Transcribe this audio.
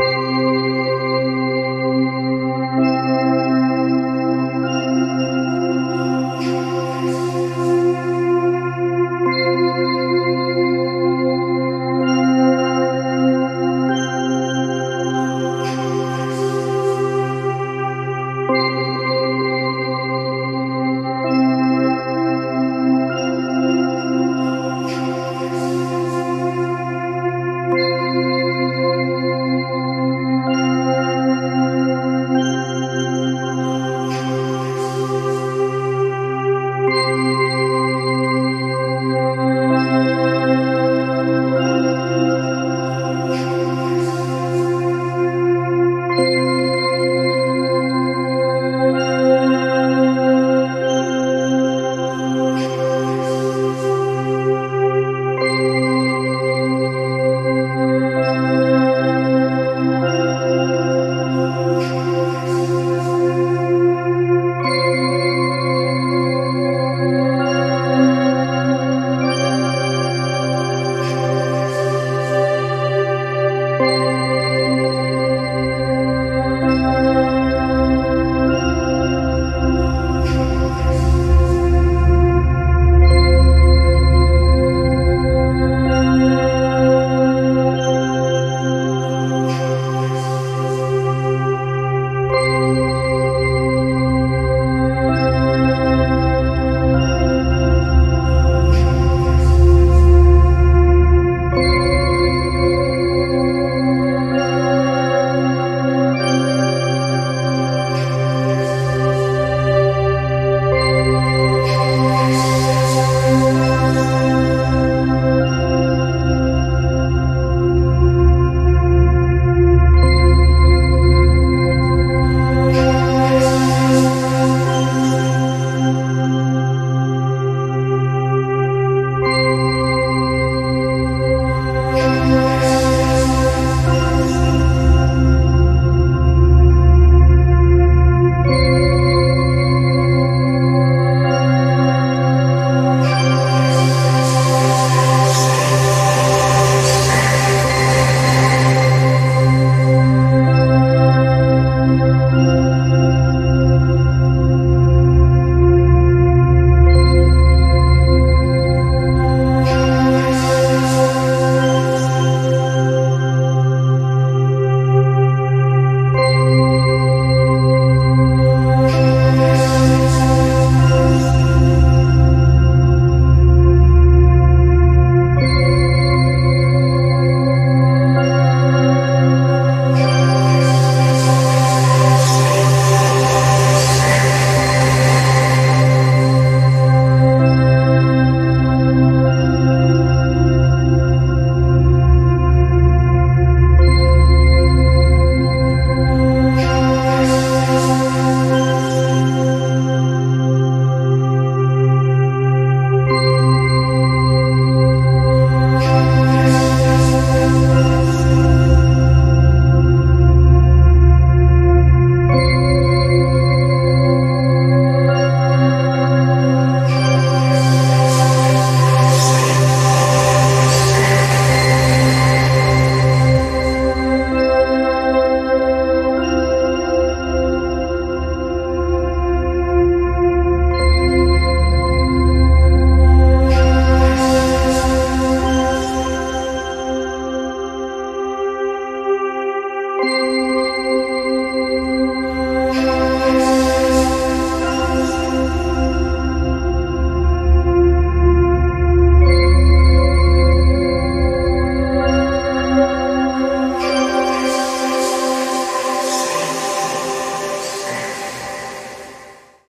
Música